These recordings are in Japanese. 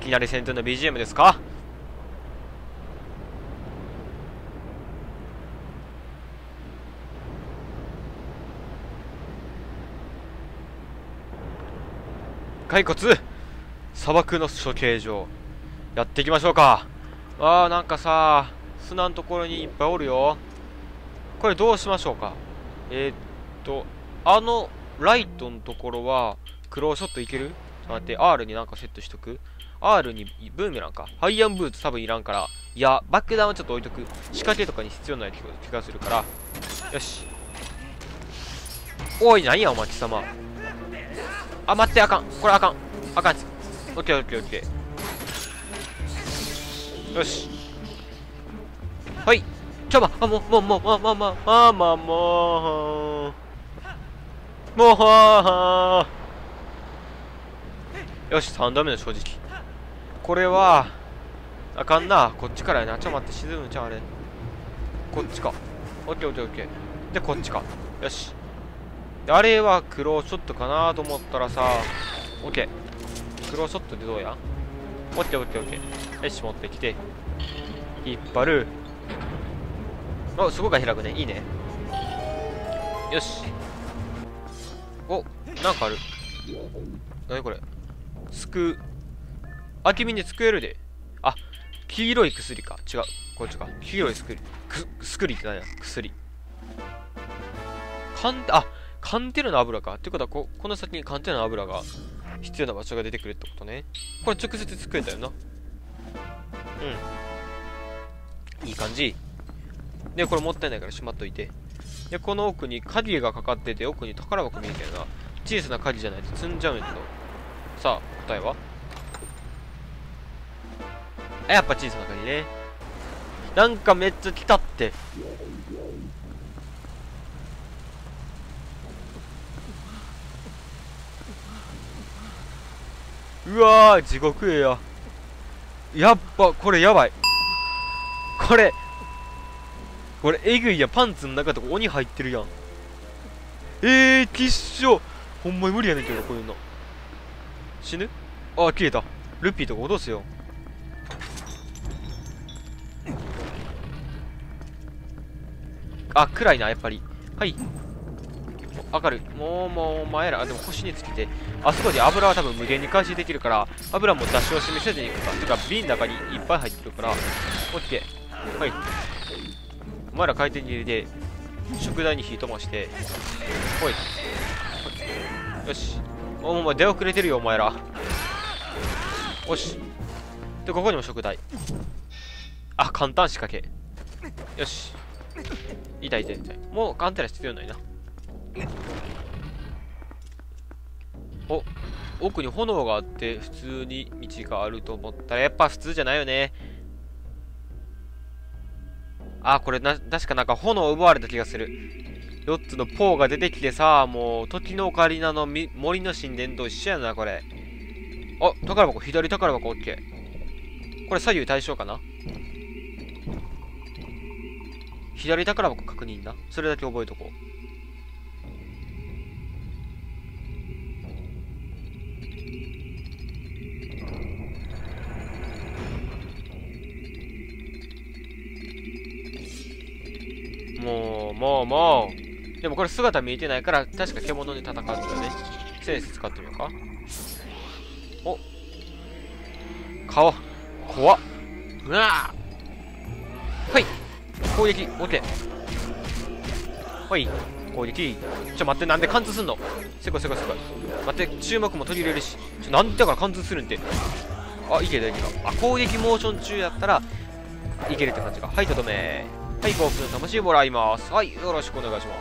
いきなり戦闘の BGM ですか？骸骨？砂漠の処刑場。やっていきましょうか。あーなんかさ砂のところにいっぱいおるよ。これどうしましょうか？えー、っとあのライトのところはクローショットいける？ちょっと待って R になんかセットしとく？R にブーメランか。ハイアンブーツ多分いらんから。いや爆弾はちょっと置いとく。仕掛けとかに必要ない気がするから。よし。おい何やお前貴様。あ待ってあかん。これあかん。あかんオッケーオッケーオッケー。よし。はい。ちょまあもうもうもうまあまあまあまあまあもうもうはよし3度目の正直これはあかんな。こっちからやな。ちょっと待って沈むんちゃうあれ。こっちか。オッケーオッケーオッケー。でこっちか。よし。あれはクローショットかなと思ったらさオッケー。クローショットでどうや？オッケーオッケーオッケー。よし持ってきて。引っ張る。おそこが開くね。いいね。よし。おなんかある。何これ？すくう空き瓶で救えるで。あ黄色い薬か。違う。こっちか黄色い薬。く薬って何や薬。カンあカンテナの油か。ってことはここの先にカンテナの油が必要な場所が出てくるってことね。これ直接作れたよなうん。いい感じ。でこれもったいないからしまっといて。でこの奥に鍵がかかってて奥に宝箱見えてるな。小さな鍵じゃないと積んじゃうんやけど。さあ答えは？やっぱ小さな鍵ね。なんかめっちゃ来たって。うわー地獄絵や。やっぱこれやばい。これ。これえぐいやパンツの中とか鬼入ってるやん。えー、きっしょ。ほんまに無理やねんけどこういうの。死ぬ？あ消えた。ルピーとか脅すよ。あ暗いなやっぱり。はい。明る。いもうもうお前らでも腰につけて。あそこで油は多分無限に回収できるから油も出し惜しみせずにいくかてか瓶の中にいっぱい入ってるから。オッケー。はい。お前ら回転に入れて食材に火飛ばして。ほい。よし。おお前出遅れてるよお前ら。よし。でここにも食材。あ簡単仕掛け。よし。痛い痛い痛い。もうカンテナ必要ないな。お奥に炎があって普通に道があると思ったらやっぱ普通じゃないよね。あこれな確かなんか炎を奪われた気がする。4つのポーが出てきてさもう時のオカリナの森の神殿と一緒やなこれ。あ宝箱左宝箱 OK これ左右対称かな？左宝箱確認なそれだけ覚えとこうもう、もう、もう。でもこれ姿見えてないから、確か獣に戦うんだよね。センス使ってみようか。お。顔。怖っ。うわはい。攻撃、オッケー。はい。攻撃。ちょ、待って、なんで貫通すんの？せこいせこいせこい。待って、注目も途切れるし。ちょ、なんでだから貫通するんって。あ、いけたいけた。あ、攻撃モーション中やったら、いけるって感じか。はい、とどめはい、幸福の魂もらいます。はい、よろしくお願いします。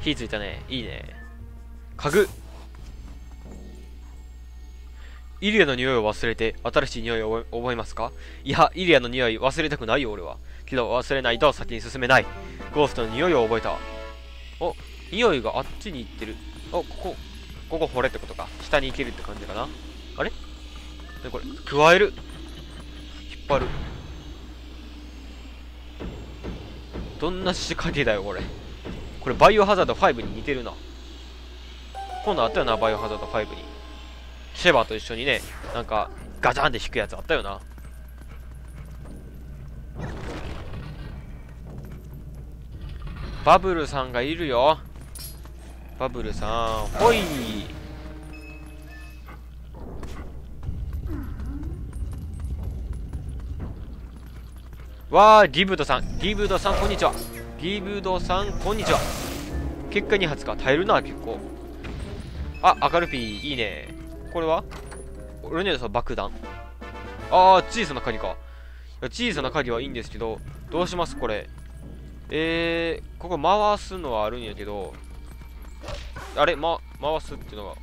火ついたね。いいね。家具。イリアの匂いを忘れて、新しい匂いを覚えますか？いや、イリアの匂い忘れたくないよ、俺は。けど、忘れないと先に進めない。ゴーストの匂いを覚えた。お、匂いがあっちに行ってる。お、ここ、ここ掘れってことか。下に行けるって感じかな。あれ？これ？加える？引っ張るどんな仕掛けだよこれこれバイオハザード5に似てるな今度あったよなバイオハザード5にシェバーと一緒にねなんかガチャンって引くやつあったよな。バブルさんがいるよ。バブルさんほい。わーギブドさん。ギブドさんこんにちは。ギブドさんこんにちは。結果2発か。耐えるな結構。あ明るピーいいね。これは？俺ねさ爆弾ああ小さな鍵か小さな鍵はいいんですけどどうしますこれ？えー、ここ回すのはあるんやけど、あれ、ま、回すっていうのが、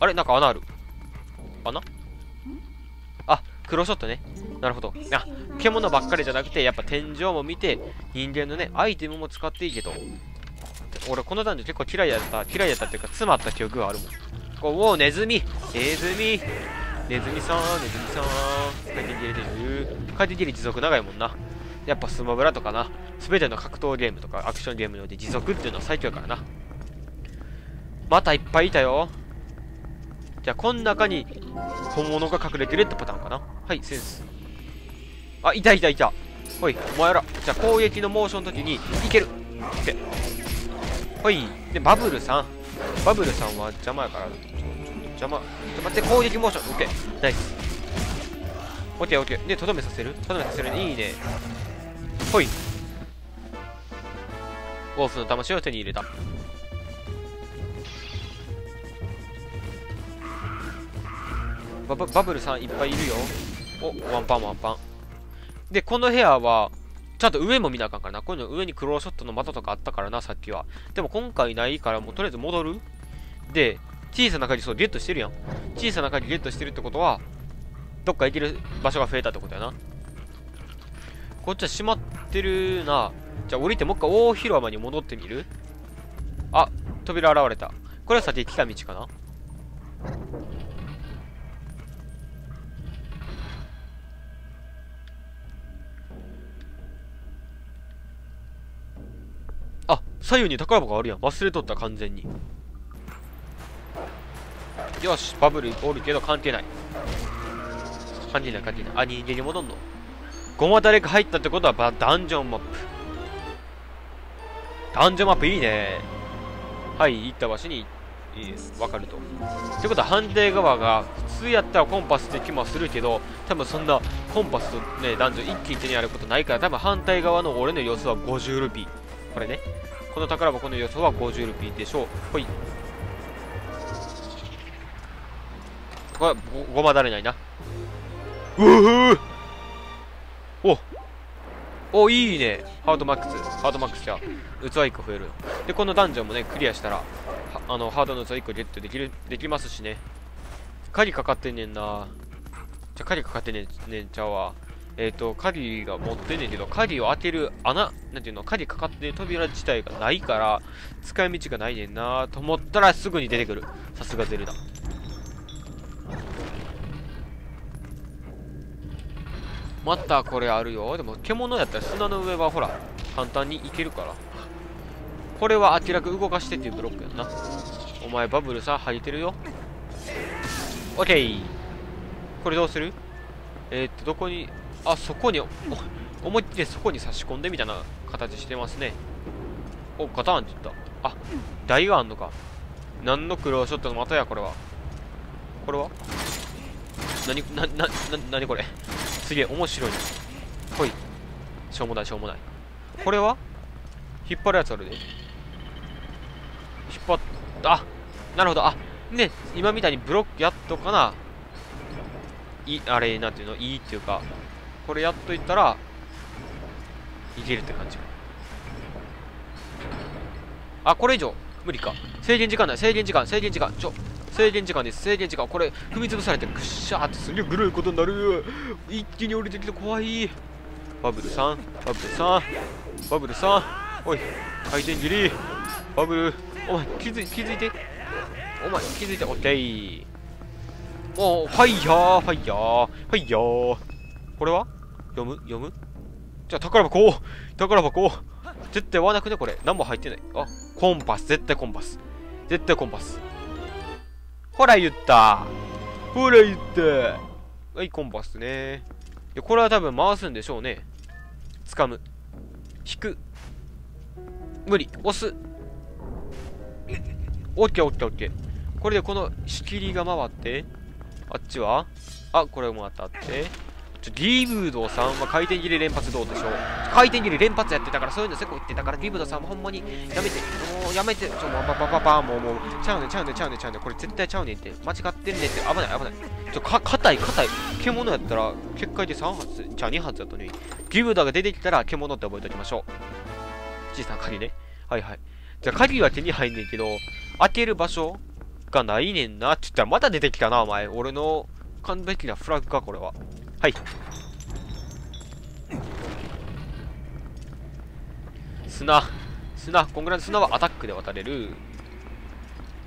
あれなんか穴ある。穴？あ、黒ショットね。なるほど。あ、獣ばっかりじゃなくて、やっぱ天井も見て、人間のね、アイテムも使っていいけど。俺、この男女結構嫌いやった、嫌いやったっていうか、詰まった記憶があるもん。こう、おネズミネズミネズミさん、ネズミさん。回転切れてる。回転切れ持続長いもんな。やっぱスマブラとかな、すべての格闘ゲームとかアクションゲームにおいて持続っていうのは最強やからな。またいっぱいいたよ。じゃあ、この中に本物が隠れてるってパターンかな。はい、センス。あ、いたいたいた。ほい、お前ら。じゃあ、攻撃のモーションの時に、いける。オッケー。ほい。で、バブルさん。バブルさんは邪魔やから、邪魔。待って、攻撃モーション。オッケー。ナイス。オッケーオッケー。で、とどめさせる？とどめさせる。いいね。ほいウォーフの魂を手に入れたババブルさんいっぱいいるよおワンパンワンパンでこの部屋はちゃんと上も見なあかんからな。こういうの上にクローショットの的とかあったからなさっきは。でも今回ないからもうとりあえず戻る。で小さな鍵そうゲットしてるやん。小さな鍵ゲットしてるってことはどっか行ける場所が増えたってことやな。こっちは閉まってるな。じゃあ降りてもう一回大広間に戻ってみる？あ、扉現れた。これは先来た道かな。左右に宝箱あるやん。忘れとった完全に。よし、バブルおるけど関係ない。関係ない関係ない。あ、人間に戻んのごまだれが入ったってことはダンジョンマップ。ダンジョンマップいいね。はい、行った場所に、わかると。ってことは反対側が、普通やったらコンパスで気もするけど、多分そんなコンパスとね、ダンジョン一気に手にあることないから、多分反対側の俺の予想は50ルピー。これね。この宝箱の予想は50ルピーでしょう。ほい。これ、ごまだれないな。うぅお。おいいね。ハードマックス。ハードマックスじゃ器1個増えるでこのダンジョンもねクリアしたらあのハードの器1個ゲットできるできますしね。鍵かかってんねんな。じゃ鍵かかってねんねんちゃうわ。えっ、ー、と鍵が持ってんねんけど鍵を開ける穴なんていうの鍵かかってる扉自体がないから使い道がないねんなと思ったらすぐに出てくる。さすがゼルダ。またこれあるよ。でも獣やったら砂の上はほら簡単にいけるから。これは明らか動かしてっていうブロックやんな。お前バブルさ入ってるよ。オッケー。これどうする？えー、っとどこにあそこに思いっきりそこに差し込んでみたいな形してますね。おガタンって言った。あ台があんのか。何のクローショットの的やこれは。これは？何ななな何これ？すげえ面白いほい。しょうもないしょうもない。これは？引っ張るやつあるで。引っ張った。あなるほど。あね今みたいにブロックやっとかな。いあれなんていうの？いいっていうか。これやっといたらいけるって感じあこれ以上。無理か。制限時間ない制限時間。制限時間。ちょ制限時間です。制限時間。これ踏み潰されてぐっしゃーってすげえグロいことになる一気に降りてきて怖い。バブルさん。バブルさん。バブルさん。おい回転切り。バブル。お前気づ気づいて。お前気づいて。オッケー。おファイヤーファイヤー。ファイヤー。これは？読む読む？じゃあ宝箱を宝箱を。絶対割らなくね？これ。何も入ってない。あコンパス。絶対コンパス。絶対コンパス。ほら言った。ほら言ったはいコンパスね。でこれは多分回すんでしょうね。掴む。引く。無理。押す。オッケーオッケーオッケー。これでこの仕切りが回って。あっちは？あこれも当た。って。ちょ、リブードさんは回転切り連発どうでしょう？回転切り連発やってたからそういうのせこ言ってたからリブードさんもほんまにやめてもうやめてちょもうパパパパもうもう。ちゃうねちゃうねちゃうねちゃうねこれ絶対ちゃうねって。間違ってんねって。危ない危ない。ちょか硬い硬い。獣やったら結界で3発じゃあ2発やったのに。リブードが出てきたら獣って覚えておきましょう。小さな鍵ね。はいはい。じゃあ鍵は手に入んねんけど開ける場所がないねんな。って言ったらまた出てきたなお前。俺の完璧なフラッグかこれは。はい。砂。砂。こんぐらいの砂はアタックで渡れる。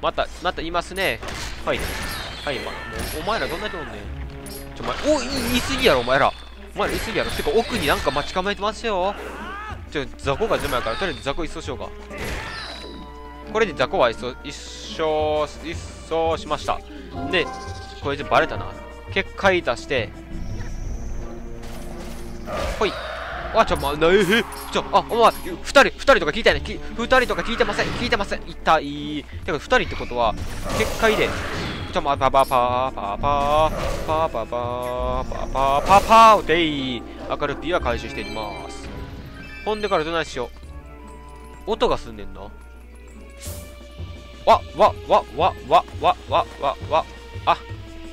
またまたいますね。はい。はい。まもうお前らどんだけおんねん。ちょお前おい言い過ぎやろお前ら。お前ら言い過ぎやろ。てか奥になんか待ち構えてますよ。ちょ雑魚が邪魔やからとりあえず雑魚一掃しようか。これで雑魚は一掃一掃一掃しました。でこれでバレたな。結界出してほいあ、ちょ、ま、なえー、ちょ、あ、お前、二人、二人とか聞いたよね。き二人とか聞いてません。聞いてません。痛い。てか、二人ってことは、結界で、ちょ、ま、パパパパパパパパパパパパパーでい明るピーは回収していきます。ほんでからどないしよう。音がすんねんな。わ、わ、わ、わ、わ、わ、わ、わ、わ、あ、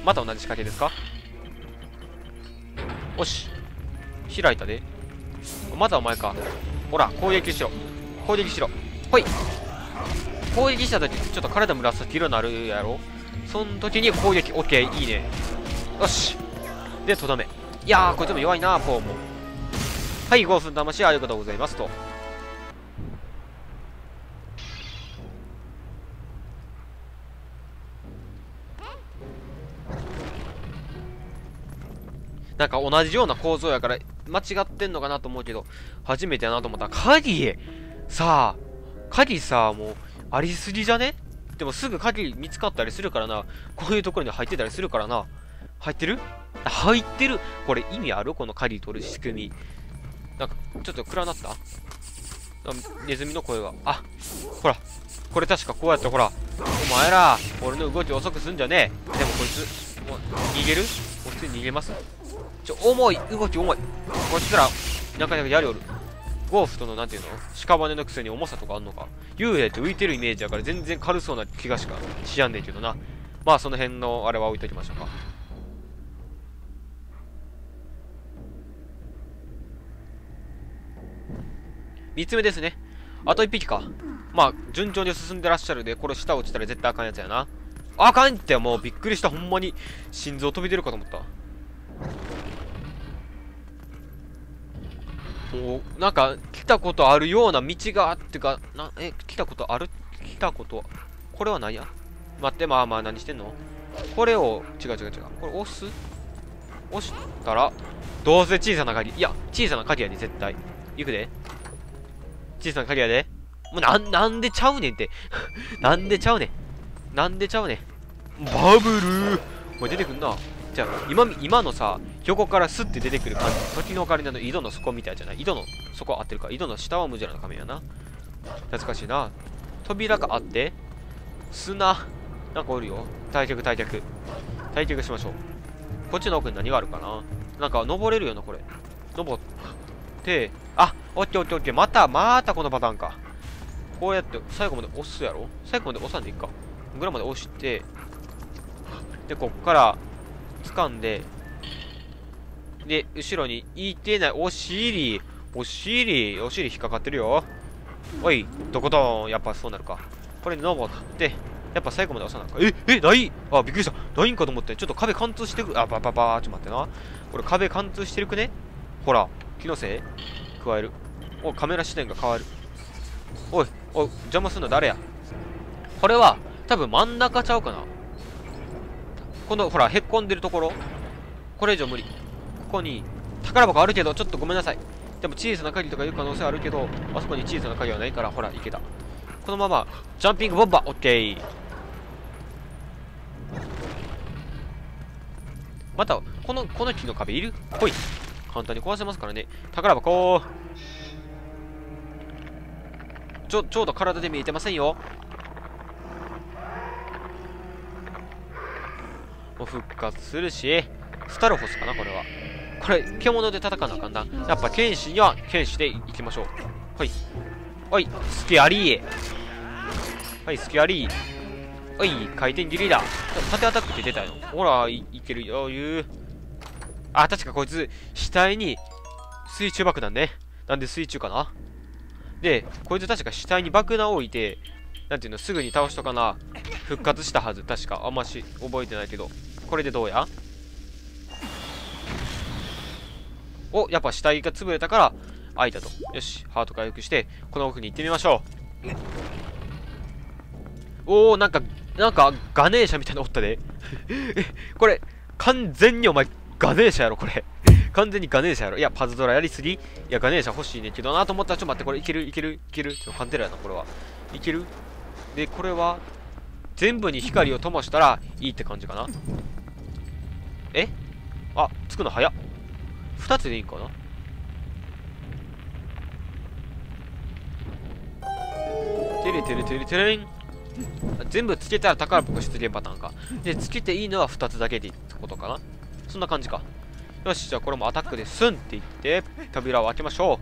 また同じ仕掛けですか？よし。開いたで。まだお前か。ほら、攻撃しろ。攻撃しろ。ほい。攻撃した時、ちょっと体紫色になるやろそん時に攻撃、OK、いいね。よし。で、とどめ。いやー、こいつも弱いな、ポーも。はい、ゴースの魂ありがとうございますと。同じような構造やから間違ってんのかなと思うけど、初めてやなと思ったら、鍵さあ、鍵さあ、もう、ありすぎじゃね？でもすぐ鍵見つかったりするからな。こういうところに入ってたりするからな。入ってる？入ってる？これ意味ある？この鍵取る仕組み。なんか、ちょっと暗なった？ネズミの声が。あ、ほら。これ確かこうやってほら。お前ら、俺の動き遅くすんじゃねえ。でもこいつ、もう逃げる？普通に逃げます？ちょ、重い動き重い。こっちからなかなかやりおる。ゴーフトのなんていうの？屍のくせに重さとかあんのか？幽霊って浮いてるイメージやから全然軽そうな気がしかしやんねんけどな。まあその辺のあれは置いときましょうか。3つ目ですね。あと1匹か。まあ順調に進んでらっしゃるでこれ下落ちたら絶対あかんやつやな。あかんってもうびっくりした。ほんまに。心臓飛び出るかと思った。もう、なんか、来たことあるような道が、ってか、な、え、来たことある？来たこと、これは何や？待って、まあまあ、何してんの？これを、違う違う違う。これ押す？押したら、どうせ小さな鍵。いや、小さな鍵やで、絶対。行くで。小さな鍵やで。もう、なん、なんでちゃうねんって。なんでちゃうねん。なんでちゃうねん。バブルー。これ出てくんな。じゃあ、今、今のさ、横からスッて出てくる感じ、時のオカリナの井戸の底みたいじゃない？井戸の底合ってるか井戸の下は無ジャラの仮面やな。懐かしいな。扉があって、砂。なんかおるよ。退却退却。退却しましょう。こっちの奥に何があるかな？なんか登れるよな、これ。登って、あ、オッケーオッケーオッケー。また、またこのパターンか。こうやって最後まで押すやろ？最後まで押さんでいいか。ぐらいまで押して、で、こっから、掴んで、で、後ろにいてない、お尻、お尻、お尻引っかかってるよ。おい、どこどん、やっぱそうなるか。これ登って、やっぱ最後まで押さなかえ、え、ない？あ、びっくりした。ないんかと思って。ちょっと壁貫通してく、あ、ばばば、ちょっと待ってな。これ壁貫通してるくね？ほら、気のせい？加える。お、カメラ視点が変わる。おい、おい、邪魔すんの誰や？これは、多分真ん中ちゃうかな。この、ほら、へっこんでるところ。これ以上無理。こに、宝箱あるけど、ちょっとごめんなさい。でも小さな鍵とかいう可能性あるけど、あそこに小さな鍵はないから、ほら、いけた。このまま、ジャンピングボンバー、オッケー。またこのこの木の壁いる？ほい。簡単に壊せますからね。宝箱。ちょちょうど体で見えてませんよ。もう復活するし。スタルホスかなこれは。これ獣で戦わなあかんな。やっぱ剣士には剣士でいきましょう。はい。はい。スキアリーはいスキアリー。はい回転ギリだ縦アタックって出たよ。ほらいいけるよ余裕あ確かこいつ死体に水中爆弾ね。なんで水中かな。でこいつ確か死体に爆弾を置いてなんていうのすぐに倒しとかな。復活したはず。確か。あんまし覚えてないけど。これでどうや？おやっぱ死体が潰れたから開いたと。よしハート回復してこの奥に行ってみましょう。おおなんかなんかガネーシャみたいなのおったで。えこれ完全にお前ガネーシャやろこれ。完全にガネーシャやろ。いやパズドラやりすぎ。いやガネーシャ欲しいねんけどなと思ったらちょっと待ってこれいけるいけるいける？ちょっとカンテラやなこれは。いける？でこれは全部に光を灯したらいいって感じかな。え？あつくの早っ2つでいいかな？てれてれてれてれん全部つけたら宝箱出現パターンか。でつけていいのは2つだけでいいってことかな。そんな感じか。よしじゃあこれもアタックでスンっていって扉を開けましょ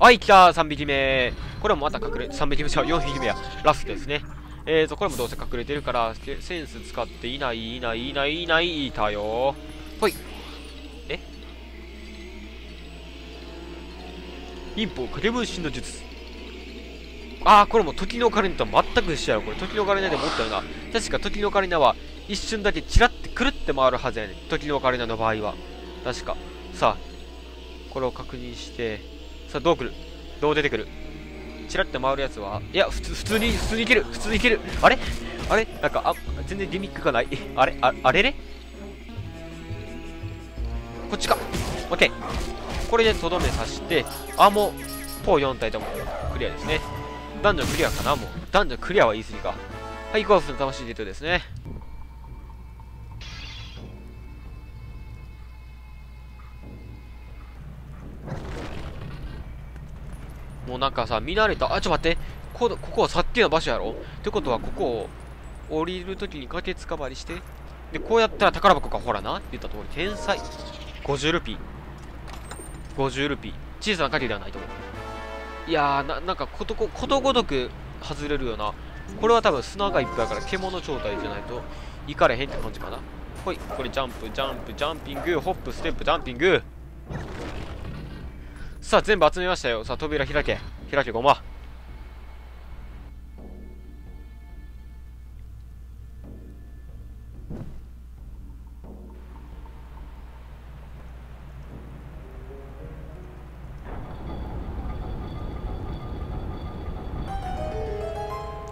う。はい来た3匹目。これもまた隠れ3匹目じゃ4匹目や。ラストですね。えーとこれもどうせ隠れてるからセンス使っていないいないいないいないいたよほい。え？一歩影分身の術。ああこれも時のオカリナと全く一緒やろ。これ時のオカリナでもおったよな。確か時のオカリナは一瞬だけチラってくるって回るはずやねん。時のオカリナの場合は。確か。さあこれを確認して。さあどう来る？どう出てくる？チラって回るやつは？いや普通普通に普通にいける。普通にいける。あれ？あれ？なんかあ全然ギミックがない。あれ？ああれれ？こっちか。オッケー。これでとどめさしてあもうポー4体とも。クリアですね。ダンジョンクリアかなもう。ダンジョンクリアは言い過ぎか。はいゴースの魂デートですね。もうなんかさ見慣れた。あちょっと待って。こここはさっきの場所やろ？ってことはここを降りるときに駆けつかまりして。でこうやったら宝箱か。ほらな。って言った通り天才。50ルピー。50ルピー。小さな鍵ではないと思う。いやーななんかことことごとく外れるよな。これは多分砂がいっぱいだから獣状態じゃないと行かれへんって感じかな。ほいこれジャンプジャンプジャンピング。ホップステップジャンピング。さあ全部集めましたよ。さあ扉開け。開けごま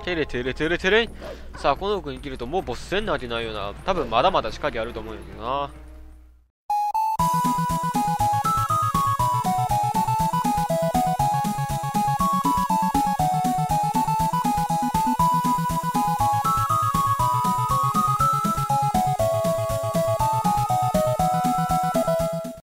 テレテレテレテレさあこの奥に切るともうボス戦なんてないよな多分まだまだ仕掛けあると思うんだけどな。